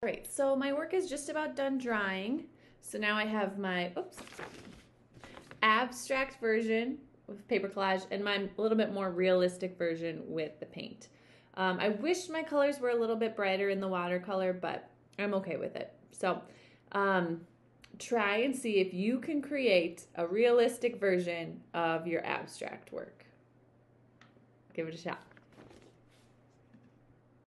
All right, so my work is just about done drying. So now I have my, oops, abstract version with paper collage and my little bit more realistic version with the paint. Um, I wish my colors were a little bit brighter in the watercolor, but I'm okay with it. So um, try and see if you can create a realistic version of your abstract work. Give it a shot.